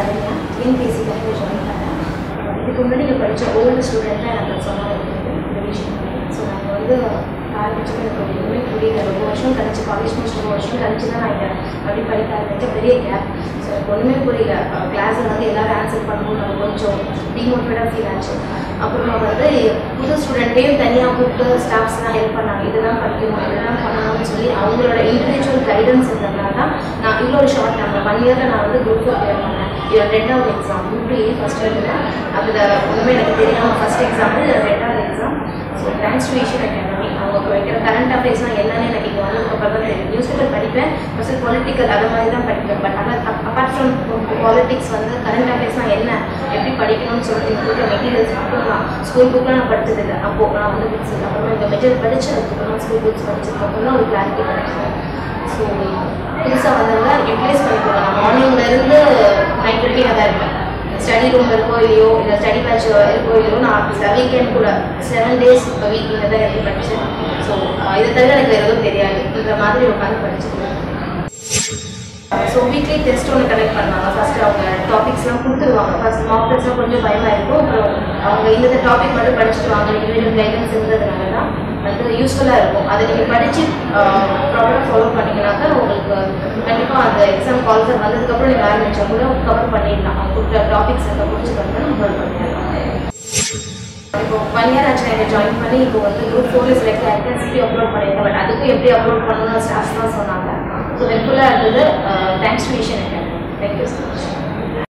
Saranya டிஎன்பிஎஸ்சிக்காக join பண்ணேன் இதுக்கு முன்னாடி இங்கே படித்த ஓல்டு ஸ்டூடெண்ட் தான் எனக்கு சொன்னாங்க ஸோ நாங்கள் வந்து ஆரம்பிச்சது எனக்கு ஒன்றுமே புரியல. ரொம்ப வருஷம் கழிச்சு காலேஜ் முடிச்சு ரொம்ப வருஷம் கழிச்சு தான் நான் இங்கே அப்படி படிக்க ஆரம்பிச்சேன் பெரிய கேப் ஸோ எனக்கு ஒன்றுமே புரியல. கிளாஸில் வந்து எல்லோரும் ஆன்சர் பண்ணணும் நம்ம கொஞ்சம் டிமோட்டிவேட்டாக ஃபீல் ஆச்சு. அப்புறமா வந்து புது ஸ்டூடெண்ட்டையும் தனியாக கூப்பிட்டு ஸ்டாஃப்ஸ்லாம் ஹெல்ப் பண்ணாங்க. இதெல்லாம் படிக்கணும் இதெல்லாம் பண்ணணும்னு சொல்லி அவங்களோட இண்டிவிஜுவல் கைடன்ஸ் இருந்ததுனால தான் நான் இவ்வளோ ஒரு ஷார்ட் நாங்கள் ஒன் இயரில் நான் வந்து குரூப் ஃபோர் கிளியர் பண்ணேன். இது ரெண்டாவது எக்ஸாம் யூபி ஃபஸ்ட் எழுதுனேன் அதில் ஒன்றுமே எனக்கு தெரியாமல் ஃபஸ்ட் எக்ஸாம் இது ரெண்டாவது exam so thanks to Vision Academy அவங்க வைக்கிற கரண்ட் அஃபேர்ஸ்லாம் எல்லாமே எனக்கு இங்கே வந்ததுக்கப்புறம் தான் நியூஸ் பேப்பர் படிப்பேன். ஃபஸ்ட்டு பொலிட்டிக்கல் அது மாதிரி தான் படிப்பேன். பட் ஆனால் அப்பார்ட் ஃப்ரம் பாலிட்டிக்ஸ் வந்து கரண்ட் அஃபேர்ஸ்லாம் என்ன எப்படி படிக்கணும்னு சொல்லிட்டு இருக்கிற மெட்டீரியல்ஸ் மட்டும் தான் ஸ்கூல் புக்கில் நான் படிச்சதில்லை. அப்போது நான் வந்து புக்ஸ் அப்புறமா இந்த மெட்டீரியல் படித்ததுக்கப்புறம் ஸ்கூல் புக்ஸ் படிச்சதுக்கப்புறம் தான் ஒரு கிளாரிட்டி கிடைக்கும் ஸோ புதுசாக வந்து யூட்டிலைஸ் பண்ணிக்கலாம் நான் மார்னிங்லேருந்து நைட் வரைக்கும் தான் இருப்பேன். ஸ்டடி ரூம் இருக்கோ இல்லையோ இல்லை ஸ்டடி பேட்ச் இருக்கோ இல்லையோ நான் வீக்கெண்ட் கூட செவன் டேஸ் வீக் இங்கே தான் எடுத்து படித்தேன் ஸோ இதை தவிர எனக்கு வேறு எதுவும் தெரியாது. இந்த மாதிரி உட்காந்து படிச்சுருக்கேன் ஸோ வீக்லி டெஸ்ட் ஒன்று கனெக்ட் பண்ணாங்க. ஃபஸ்ட்டு அவங்க டாபிக்ஸ்லாம் கொடுத்துருவாங்க. ஃபஸ்ட் மார்க் டெஸ்ட்லாம் கொஞ்சம் பயமாக இருக்கும் அப்புறம் அவங்க இந்த டாபிக் மட்டும் படிச்சுட்டு வாங்க. இண்டிவிஜுவல் கைடன்ஸ் இருந்ததுனால தான் வந்து யூஸ்ஃபுல்லாக இருக்கும். அதை நீங்கள் படித்து ப்ராப்பராக ஃபாலோ பண்ணிங்கனாக்கா உங்களுக்கு கண்டிப்பாக அந்த எக்ஸாம் கால்ஸ் வந்ததுக்கப்புறம் நீங்கள் ஆரம்பித்தா கூட கவர் பண்ணிடலாம். அவங்க கொடுக்குற டாபிக்ஸ் எல்லாம் முடிச்சுக்கிறது நம்ம கவர் பண்ணிடலாம். இப்போ ஒன் இயர் ஆச்சு எனக்கு ஜாயின் பண்ணி இப்போ வந்து குரூப் ஃபோர்ல செலக்ட் ஆகிட்டு சிபி அப்லோட் பண்ணியிருக்கேன். பட் அதுக்கும் எப்படி அப்லோட் பண்ணணும்னு ஸ்டாஃப்ஸ் தான் சொன்னாங்க. ஸோ ஹெல்ப்ஃபுல்லாக இருந்தது thanks to Vision thank you so much